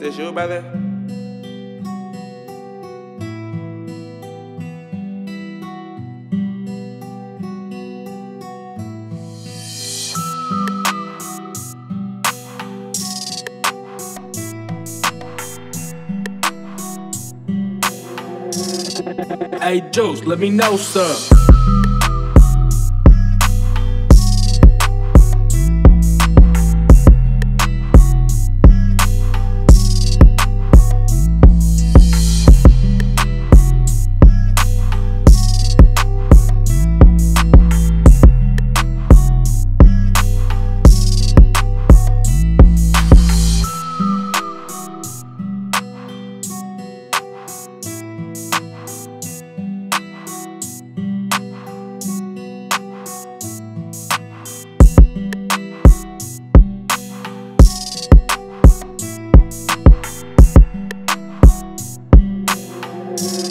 this you, brother? Hey, Juce, let me know, sir.